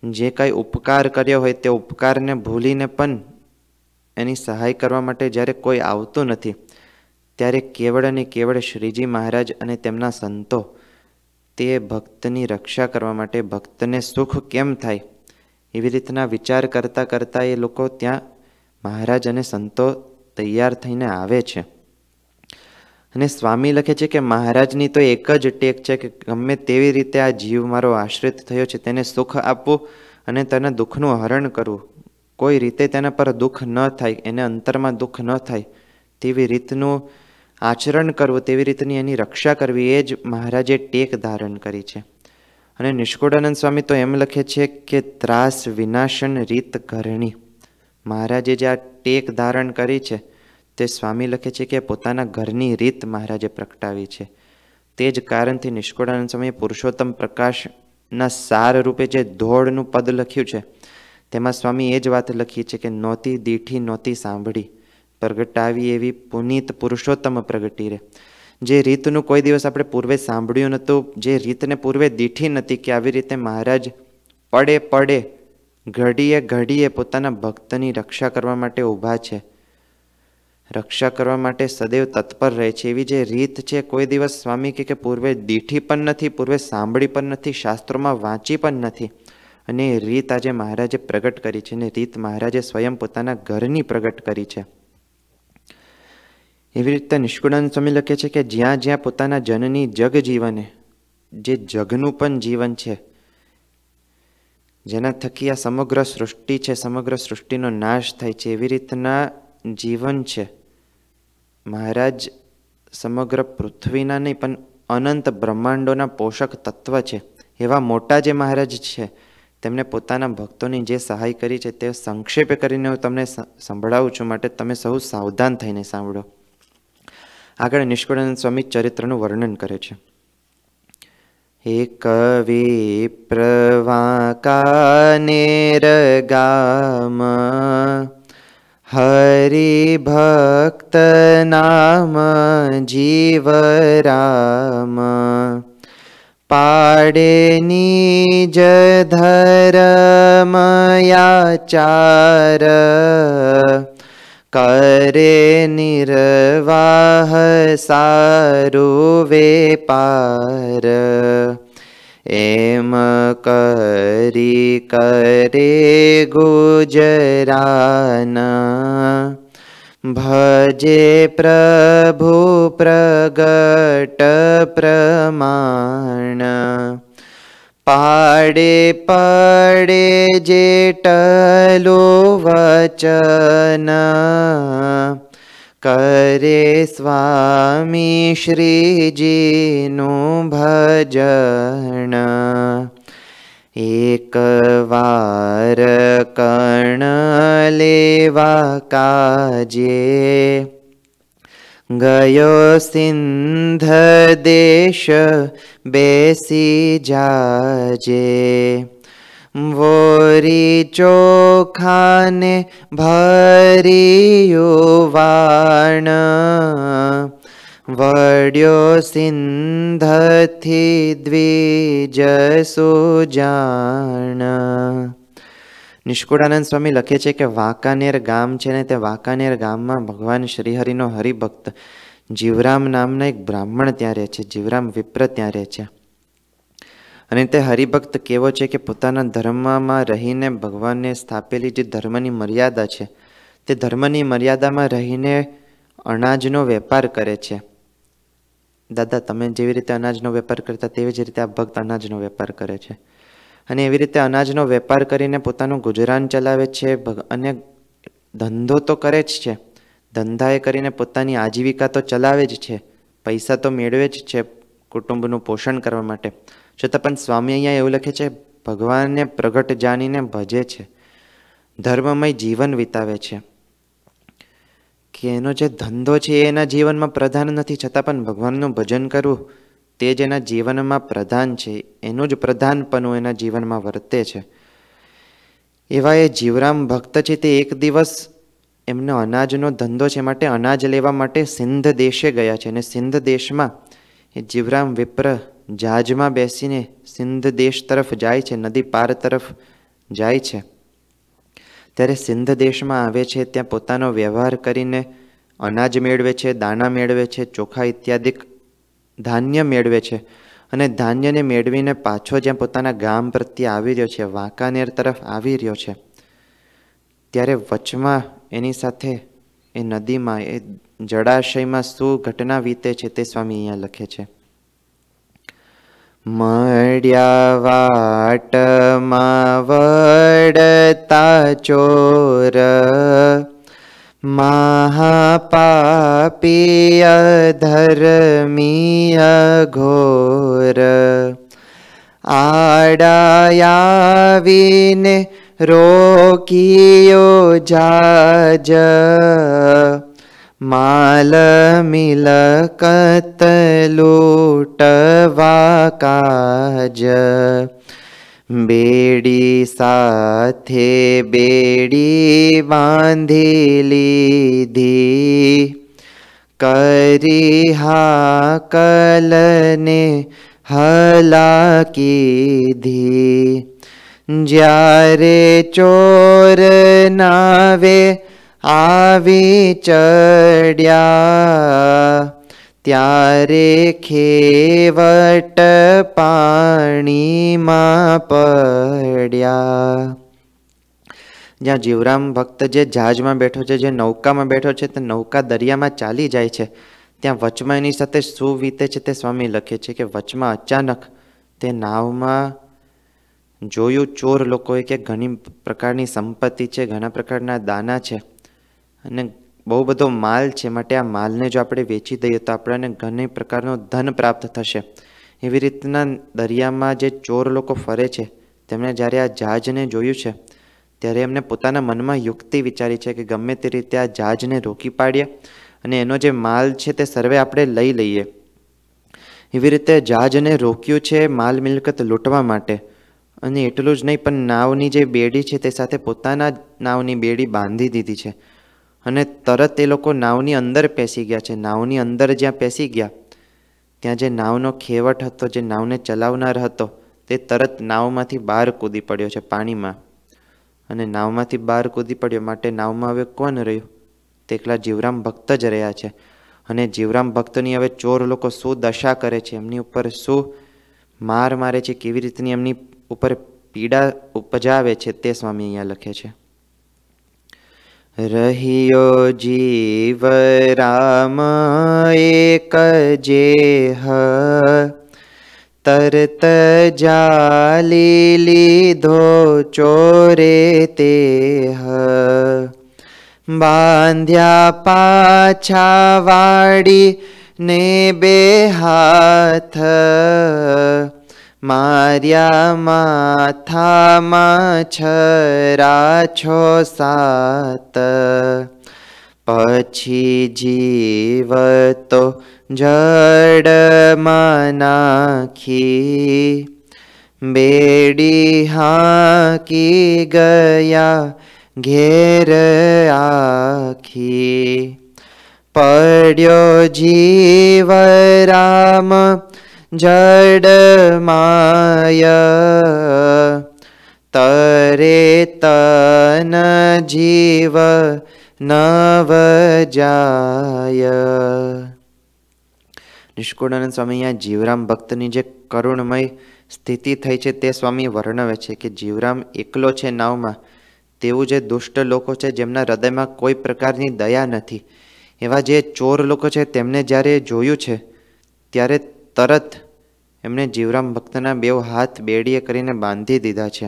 જે કાંઈ ઉપકાર કર્યો હોય તે ઉપકારને ભૂલીને પણ એની સહાય કરવા માટે જ્યારે કોઈ આવતું નથી ત્યારે કેવળ અને કેવળ શ્રીજી મહારાજ અને તેમના સંતો તે ભક્તની રક્ષા કરવા માટે ભક્તને સુખ કેમ થાય એવી રીતના વિચાર કરતાં કરતાં એ લોકો ત્યાં મહારાજ અને સંતો તૈયાર થઈને આવે છે. અને સ્વામી લખે છે કે મહારાજની તો એક જ ટેક છે કે ગમે તેવી રીતે આ જીવ મારો આશ્રિત થયો છે તેને સુખ આપવું અને તેને દુઃખનું હરણ કરવું. કોઈ રીતે તેના પર દુઃખ ન થાય, એને અંતરમાં દુઃખ ન થાય, તેવી રીતનું આચરણ કરવું, તેવી રીતની એની રક્ષા કરવી, એ જ મહારાજે ટેક ધારણ કરી છે. અને નિષ્કોડાનંદ સ્વામી તો એમ લખે છે કે, ત્રાસ વિનાશન રીત ઘરણી. મહારાજે જે આ ટેક ધારણ કરી છે, તે સ્વામી લખે છે કે, પોતાના ઘરની રીત મહારાજે પ્રગટાવી છે. તે જ કારણથી નિષ્કુળાનંદ સ્વામીએ પુરુષોત્તમ પ્રકાશના સાર રૂપે જે ધોળનું પદ લખ્યું છે, તેમાં સ્વામી એ જ વાત લખી છે કે, નોતી દીઠી, નોતી સાંભળી. પ્રગટાવી એવી પુનિત પુરુષોત્તમ પ્રગટી રહે. જે રીતનું કોઈ દિવસ આપણે પૂર્વે સાંભળ્યું નહોતું, જે રીતને પૂર્વે દીઠી નથી કે આવી રીતે મહારાજ પડે પડે, ઘડીએ ઘડીએ પોતાના ભક્તની રક્ષા કરવા માટે ઊભા છે. રક્ષા કરવા માટે સદૈવ તત્પર રહે છે. એવી જે રીત છે, કોઈ દિવસ સ્વામી કે પૂર્વે દીઠી પણ નથી, પૂર્વે સાંભળી પણ નથી, શાસ્ત્રોમાં વાંચી પણ નથી. અને એ રીત આજે મહારાજે પ્રગટ કરી છે. અને રીત મહારાજે સ્વયં પોતાના ઘરની પ્રગટ કરી છે. એવી રીતે નિષ્કુળાનંદ સ્વામી લખે છે કે જ્યાં જ્યાં પોતાના જનની જગ જીવને જે જગનું પણ જીવન છે, જેના થકી આ સમગ્ર સૃષ્ટિ છે, સમગ્ર સૃષ્ટિનો નાશ થાય છે, એવી રીતના જીવન છે. મહારાજ સમગ્ર પૃથ્વીના નહીં, પણ અનંત બ્રહ્માંડોના પોષક તત્વ છે. એવા મોટા જે મહારાજ છે તેમણે પોતાના ભક્તોની જે સહાય કરી છે, તે સંક્ષેપે કરીને હું તમને સંભળાવું છું, માટે તમે સૌ સાવધાન થઈને સાંભળો. આગળ નિષ્કુળાનંદ સ્વામી ચરિત્રનું વર્ણન કરે છે. એક વિપ્રવાકાનેર ગામ હરિભક્ત નામ જીવરામ પાડે નિજ ધર્મયાચાર करे निरवाहसारु वे पारि। करे गुजरान। भजे प्रभु प्रगट प्रमाण। पाडे पाडे जेटलो वचन। करे स्वामी श्रीजिनु भजन। एकवार एकवारकर्णलेवा काजे। गयो सिन्ध देश बेसि जाजे। वोरिचो ने भरियुवाण वड्यो सिन्धथि द्विजसुजाण નિષ્કુળાનંદ સ્વામી લખે છે કે વાંકાનેર ગામ છે ને તે વાંકાનેર ગામમાં ભગવાન શ્રીહરિનો હરિભક્ત જીવરામ નામના એક બ્રાહ્મણ ત્યાં રહે છે, જીવરામ વિપ્ર ત્યાં રહે છે. અને તે હરિભક્ત કેવો છે કે પોતાના ધર્મમાં રહીને ભગવાનને સ્થાપેલી જે ધર્મની મર્યાદા છે, તે ધર્મની મર્યાદામાં રહીને અનાજનો વેપાર કરે છે. દાદા, તમે જેવી રીતે અનાજનો વેપાર કરતા તેવી જ રીતે આ ભક્ત અનાજનો વેપાર કરે છે. અને એવી રીતે અનાજનો વેપાર કરીને પોતાનું ગુજરાન ચલાવે છે. અને ધંધો તો કરે જ છે. ધંધાએ કરીને પોતાની આજીવિકા તો ચલાવે જ છે. પૈસા તો મેળવે જ છે કુટુંબનું પોષણ કરવા માટે. છતાં પણ સ્વામી અહીંયા એવું લખે છે, ભગવાનને પ્રગટ જાણીને ભજે છે. ધર્મમય જીવન વિતાવે છે. કે એનો જે ધંધો છે એ એના જીવનમાં પ્રધાન નથી. છતાં પણ ભગવાનનું ભજન કરવું તે જેના જીવનમાં પ્રધાન છે, એનું જ પ્રધાનપણું એના જીવનમાં વર્તે છે. એવા એ જીવરામ ભક્ત છે, તે એક દિવસ એમનો અનાજનો ધંધો છે, માટે અનાજ લેવા માટે સિંધ દેશે ગયા છે અને સિંધ દેશમાં એ જીવરામ વિપ્ર જહાજમાં બેસીને સિંધ દેશ તરફ જાય છે, નદી પાર તરફ જાય છે. ત્યારે સિંધ દેશમાં આવે છે, ત્યાં પોતાનો વ્યવહાર કરીને અનાજ મેળવે છે, દાણા મેળવે છે, ચોખા ઇત્યાદિ ધાન્ય મેળવે છે. અને ધાન્યને મેળવીને પાછો જ્યાં પોતાના ગામ પ્રત્યે આવી રહ્યો છે, વાંકાનેર તરફ આવી રહ્યો છે, ત્યારે વચમાં એની સાથે એ નદીમાં, એ જળાશયમાં શું ઘટના વીતે છે તે સ્વામી અહીંયા લખે છે. મળ્યા વાટમાં વડતા ચોર हा पापय धर मिय घोर आडायाविज माल मिलकत लोटवा काज ेडी बेडी बाधि लिधि। करीहा कलने हला कि चोर नावे आवी चड्या ત્યારે ખેવટ પાણીમાં પડ્યા. જ્યાં જીવરામ ભક્ત જે જહાજમાં બેઠો છે, જે નૌકામાં બેઠો છે, તે નૌકા દરિયામાં ચાલી જાય છે. ત્યાં વચમાં એની સાથે શું વીતે છે તે સ્વામી લખે છે કે વચમાં અચાનક તે નાવમાં જોયું ચોર લોકોએ કે ઘણી પ્રકારની સંપત્તિ છે, ઘણા પ્રકારના દાના છે. અને બહુ બધો માલ છે, માટે આ માલને જો આપણે વેચી દઈએ તો આપણને ઘણી પ્રકારનો ધન પ્રાપ્ત થશે. એવી રીતના દરિયામાં જે ચોર લોકો ફરે છે, તેમણે જ્યારે આ જહાજને જોયું છે, ત્યારે એમને પોતાના મનમાં યુક્તિ વિચારી છે કે ગમે તે રીતે આ જહાજને રોકી પાડીએ અને એનો જે માલ છે તે સર્વે આપણે લઈ લઈએ. એવી રીતે જહાજને રોક્યું છે માલ મિલકત લૂંટવા માટે. અને એટલું જ નહીં, પણ નાવની જે બેડી છે તે સાથે પોતાના નાવની બેડી બાંધી દીધી છે. અને તરત એ લોકો નાવની અંદર પેસી ગયા છે. નાવની અંદર જ્યાં પેસી ગયા, ત્યાં જે નાવનો ખેવટ હતો, જે નાવને ચલાવનાર હતો, તે તરત નાવમાંથી બહાર કૂદી પડ્યો છે પાણીમાં. અને નાવમાંથી બહાર કૂદી પડ્યો માટે નાવમાં હવે કોણ રહ્યું? તે જીવરામ ભક્ત જ રહ્યા છે. અને જીવરામ ભક્તની હવે ચોર લોકો શું દશા કરે છે? એમની ઉપર શું માર મારે છે? કેવી રીતની એમની ઉપર પીડા ઉપજાવે છે? તે સ્વામી અહીંયા લખે છે. रहियो जीव रामयकजेह तर्त जालो चोरेते बाध्या पा वाडि नेबेहा હાથ માર્યા માથામાં છરા છો સાત પછી જીવ તો જડમાં નાખી બેડી હાકી ગયા ઘેર આખી પડ્યો જીવ રામ જડમાય તરે તન જીવ નવ જાય. નિષ્કુળાનંદ સ્વામી અહીંયા જીવરામ ભક્તની જે કરુણમય સ્થિતિ થઈ છે તે સ્વામી વર્ણવે છે કે જીવરામ એકલો છે નાવમાં. તેવું જે દુષ્ટ લોકો છે જેમના હૃદયમાં કોઈ પ્રકારની દયા નથી. એવા જે ચોર લોકો છે તેમને જ્યારે જોયું છે, ત્યારે તરત એમણે જીવરામ ભક્તના બેવ હાથ બેડીએ કરીને બાંધી દીધા છે.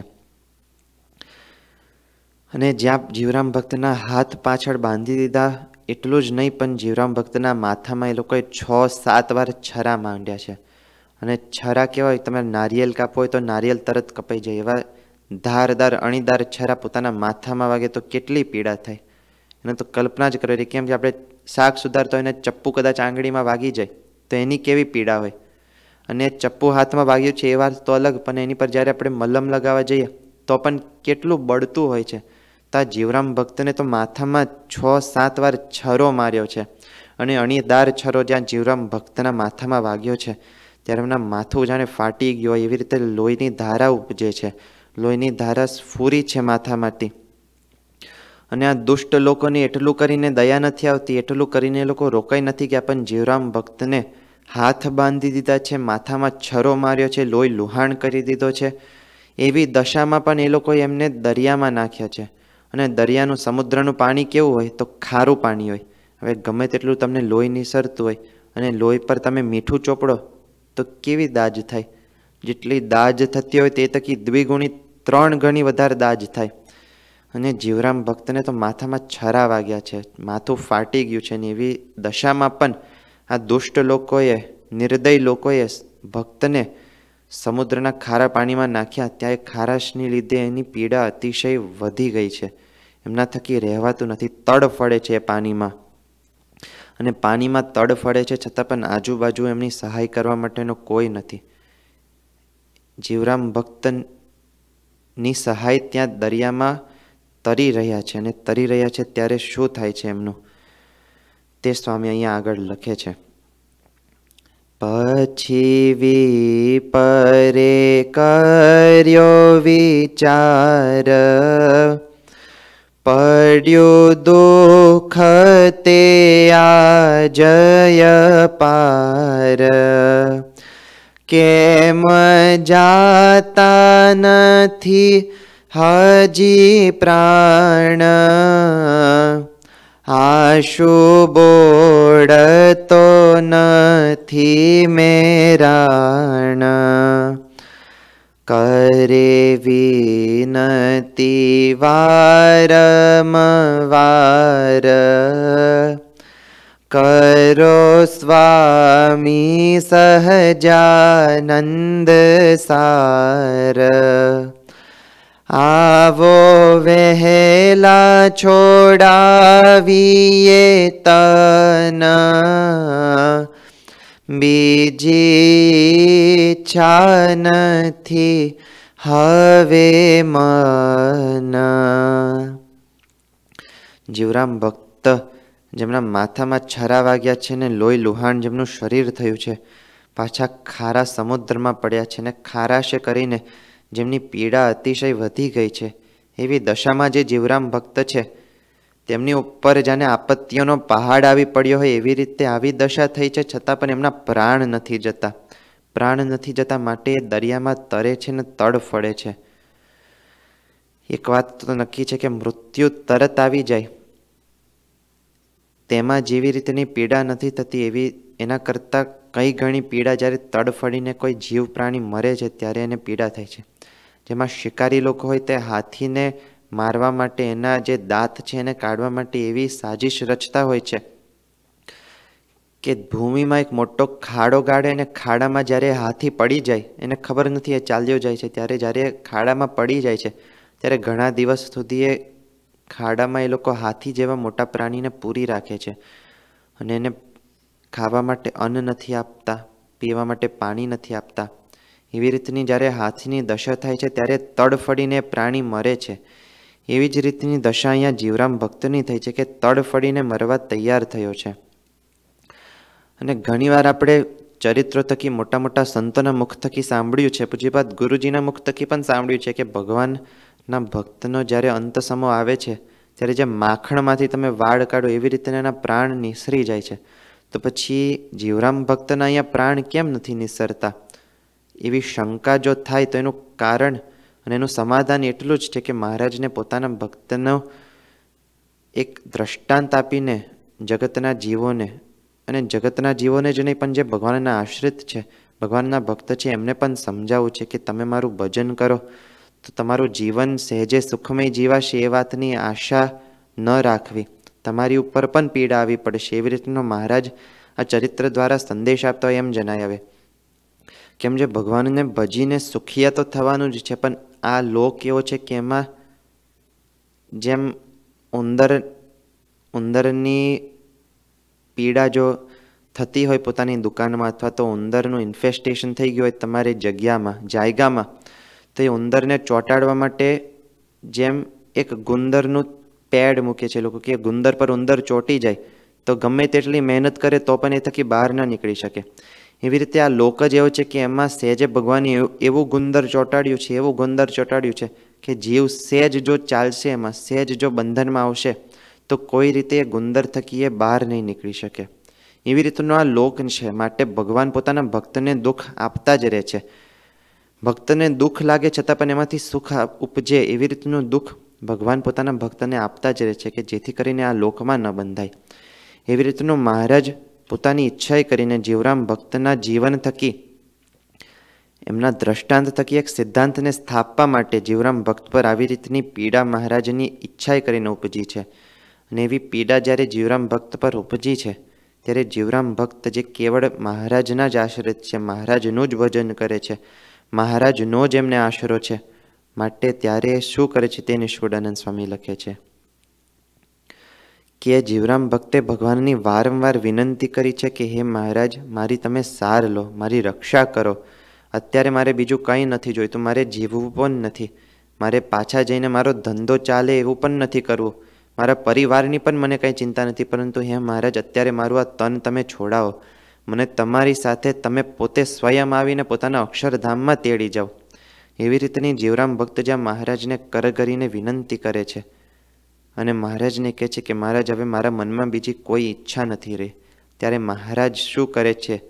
અને જ્યાં જીવરામ ભક્તના હાથ પાછળ બાંધી દીધા, એટલું જ નહીં, પણ જીવરામ ભક્તના માથામાં એ લોકોએ છ, સાત વાર છરા માંડ્યા છે. અને છરા કેવા હોય તમે નારિયેલ કાપો હોય તો નારિયેલ તરત કપાઈ જાય. એવા ધારદાર અણીદાર છરા પોતાના માથામાં વાગે તો કેટલી પીડા થાય. એને તો કલ્પના જ કરવી કેમ કે આપણે શાક સુધારતા હોય ને ચપ્પુ કદાચ આંગળીમાં વાગી જાય, તો એની કેવી પીડા હોય? અને ચપ્પુ હાથમાં વાગ્યું છે, એ વાત તો અલગ, પણ એની પર જ્યારે આપણે મલમ લગાવવા જઈએ, તો પણ કેટલું બળતું હોય છે. તો જીવરામ ભક્તને તો માથામાં છ, સાત વાર છરો માર્યો છે અને અણીદાર છરો જ્યાં જીવરામ ભક્તના માથામાં વાગ્યો છે, ત્યારે એમના માથું જાણે ફાટી ગયું હોય એવી રીતે લોહીની ધારા ઉપજે છે. લોહીની ધારા સ્ફૂરી છે માથામાંથી. અને આ દુષ્ટ લોકોને એટલું કરીને દયા નથી આવતી, એટલું કરીને એ લોકો રોકાઈ નથી ગયા, પણ જીવરામ ભક્તને હાથ બાંધી દીધા છે, માથામાં છરો માર્યો છે, લોહી લુહાણ કરી દીધો છે. એવી દશામાં પણ એ લોકોએ એમને દરિયામાં નાખ્યા છે. અને દરિયાનું સમુદ્રનું પાણી કેવું હોય તો ખારું પાણી હોય. હવે ગમે તેટલું તમને લોહી નિસરતું હોય અને લોહી પર તમે મીઠું ચોપડો, તો કેવી દાજ થાય? જેટલી દાજ થતી હોય તે તકી દ્વિગુણી ત્રણ ગણી વધારે દાજ થાય. અને જીવરામ ભક્તને તો માથામાં છરા વાગ્યા છે. માથું ફાટી ગયું છે ને એવી દશામાં પણ આ દુષ્ટ લોકોએ, નિર્દય લોકોએ ભક્તને સમુદ્રના ખારા પાણીમાં નાખ્યા ત્યાં એ ખારાશની લીધે એની પીડા અતિશય વધી ગઈ છે. એમના થકી રહેવાતું નથી. તડ ફળે છે એ પાણીમાં. અને પાણીમાં તડ ફળે છે છતાં પણ આજુબાજુ એમની સહાય કરવા માટેનો કોઈ નથી. જીવરામ ભક્તની સહાય ત્યાં દરિયામાં તરી રહ્યા છે. અને તરી રહ્યા છે ત્યારે શું થાય છે એમનું? તે સ્વામી અહીંયા આગળ લખે છે. પછી વી પરે કર્યો વિચાર, પડ્યું દુઃખ તે આ જય પાર. કેમ જાતા નથી હજી પ્રાણ? આશુ બોડતો નથી મેરાણ કરે વિનતી વારમવાર કરો સ્વામી સહજાનંદ સાર આવો વહેલા છોડાવીએ તન. બીજી ઈચ્છા નથી, હવે મન. જીવરામ ભક્ત જેમના માથામાં છરા વાગ્યા છે ને લોહી લુહાણ જેમનું શરીર થયું છે, પાછા ખારા સમુદ્રમાં પડ્યા છે ને ખારાશે કરીને જેમની પીડા અતિશય વધી ગઈ છે. એવી દશામાં જે જીવરામ ભક્ત છે, તેમની ઉપર જાણે આપત્તિઓનો પહાડ આવી પડ્યો હોય એવી રીતે આવી દશા થઈ છે, છતાં પણ એમના પ્રાણ નથી જતા. પ્રાણ નથી જતા માટે એ દરિયામાં તરે છે ને તડ ફળે છે. એક વાત તો નક્કી છે કે મૃત્યુ તરત આવી જાય. તેમાં જેવી રીતની પીડા નથી થતી એવી એના કરતાં કઈ ઘણી પીડા જ્યારે તડફડીને કોઈ જીવ પ્રાણી મરે છે, ત્યારે એને પીડા થાય છે. જેમાં શિકારી લોકો હોય તે હાથીને મારવા માટે, એના જે દાંત છે એને કાઢવા માટે એવી સાજિશ રચતા હોય છે કે ભૂમિમાં એક મોટો ખાડો ગાળે અને ખાડામાં જ્યારે હાથી પડી જાય, એને ખબર નથી એ ચાલ્યો જાય છે, ત્યારે જ્યારે ખાડામાં પડી જાય છે, ત્યારે ઘણા દિવસ સુધી એ ખાડામાં એ લોકો હાથી જેવા મોટા પ્રાણીને પૂરી રાખે છે. અને એને ખાવા માટે અન્ન નથી આપતા, પીવા માટે પાણી નથી આપતા. એવી રીતની જ્યારે હાથીની દશા થાય છે, ત્યારે તડફડીને પ્રાણી મરે છે. એવી જ રીતની દશા અહીંયા જીવરામ ભક્તની થઈ છે કે તડફડીને મરવા તૈયાર થયો છે. અને ઘણીવાર આપણે ચરિત્રો થકી, મોટા મોટા સંતોના મુખ થકી સાંભળ્યું છે પૂજ્યપાદ ગુરુજીના મુખ થકી પણ સાંભળ્યું છે કે ભગવાનના ભક્તનો જ્યારે અંતસમો આવે છે, ત્યારે જે માખણમાંથી તમે વાળ કાઢો, એવી રીતે એના પ્રાણ નિસરી જાય છે. તો પછી જીવરામ ભક્તના અહીંયા પ્રાણ કેમ નથી નિસરતા? એવી શંકા જો થાય તો એનું કારણ અને એનું સમાધાન એટલું જ છે કે મહારાજને પોતાના ભક્તનો એક દ્રષ્ટાંત આપીને જગતના જીવોને અને જગતના જીવોને જ નહીં, પણ જે ભગવાનના આશ્રિત છે, ભગવાનના ભક્ત છે, એમને પણ સમજાવવું છે કે તમે મારું ભજન કરો. તો તમારું જીવન સહેજે સુખમય જીવાશે એ વાતની આશા ન રાખવી. તમારી ઉપર પણ પીડા આવી પડશે. એવી રીતનો મહારાજ આ ચરિત્ર દ્વારા સંદેશ આપતા એમ જણાય આવે કેમ જે ભગવાનને ભજીને સુખિયા તો થવાનું જ છે, પણ આ લોક એવો છે કે એમાં જેમ ઉંદર, ઉંદરની પીડા જો થતી હોય પોતાની દુકાનમાં અથવા તો ઉંદરનું ઇન્ફેસ્ટેશન થઈ ગયું હોય તમારી જગ્યામાં, જાયગામાં, તો એ ઉંદરને ચોંટાડવા માટે જેમ એક ગુંદરનું પેડ મૂકે છે. લોકો કે ગુંદર પર ઉંદર ચોંટી જાય. તો ગમે તેટલી મહેનત કરે તો પણ એ થકી બહાર ના નીકળી શકે. એવી રીતે આ લોક જ એવો છે કે એમાં સહેજે ભગવાને એવું ગુંદર ચોંટાડ્યું છે, એવું ગુંદર ચોંટાડ્યું છે કે જીવ સહેજ જો ચાલશે એમાં, સહેજ જો બંધનમાં આવશે, તો કોઈ રીતે ગુંદર થકી એ બહાર નહીં નીકળી શકે. એવી રીતનો આ લોક છે, માટે ભગવાન પોતાના ભક્તને દુઃખ આપતા જ રહે છે. ભક્તને દુઃખ લાગે છતાં પણ એમાંથી સુખ ઉપજે. એવી રીતનું દુઃખ ભગવાન પોતાના ભક્તને આપતા જ રહે છે કે જેથી કરીને આ લોકમાં ન બંધાય. એવી રીતનું મહારાજ પોતાની ઈચ્છાએ કરીને જીવરામ ભક્તના જીવન થકી, એમના દ્રષ્ટાંત થકી એક સિદ્ધાંતને સ્થાપવા માટે જીવરામ ભક્ત પર આવી રીતની પીડા મહારાજની ઈચ્છાએ કરીને ઉપજી છે. અને એવી પીડા જ્યારે જીવરામ ભક્ત પર ઉપજી છે, ત્યારે જીવરામ ભક્ત જે કેવળ મહારાજના જ આશ્રિત છે, મહારાજનું જ ભજન કરે છે, મહારાજનો જ એમને આશરો છે. માટે ત્યારે શું કરે છે તે નિષ્કુળાનંદ સ્વામી લખે છે? કે જીવરામ ભક્તે ભગવાનની વારંવાર વિનંતી કરી છે કે, હે મહારાજ, મારી તમે સાર લો, મારી રક્ષા કરો. અત્યારે મારે બીજું કંઈ નથી જોઈતું, મારે જીવવું પણ નથી. મારે પાછા જઈને મારો ધંધો ચાલે એવું પણ નથી કરવું. મારા પરિવારની પણ મને કંઈ ચિંતા નથી, પરંતુ હે મહારાજ, અત્યારે મારું આ તન તમે છોડાવો. મને તમારી સાથે તમે પોતે સ્વયં આવીને પોતાના અક્ષરધામમાં તેડી જાઓ. એવી રીતની જીવરામ ભક્તજા મહારાજને કરગરીને વિનંતી કરે છે અને મહારાજને કહે છે કે, મહારાજ, હવે મારા મનમાં બીજી કોઈ ઈચ્છા નથી રહી. ત્યારે મહારાજ શું કરે છે?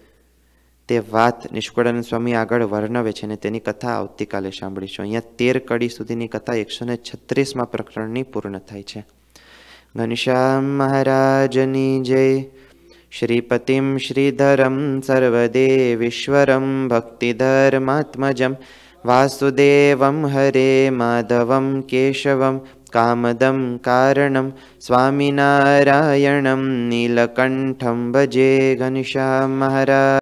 તે વાત નિષ્કળાનંદ સ્વામી આગળ વર્ણવે છે અને તેની કથા આવતીકાલે સાંભળીશું. અહીંયા તેર કડી સુધીની કથા એકસો ને છત્રીસમાં પ્રકરણની પૂર્ણ થાય છે. ઘનશ્યામ મહારાજની જય. શ્રીપતિમ શ્રીધરમ સર્વદેવીશ્વરમ ભક્તિધર્માત્મજમ. वासुदेवं हरे माधवं केशवं कामदं कारणं स्वामिनारायणं नीलकण्ठं भजे गनिशामहाराज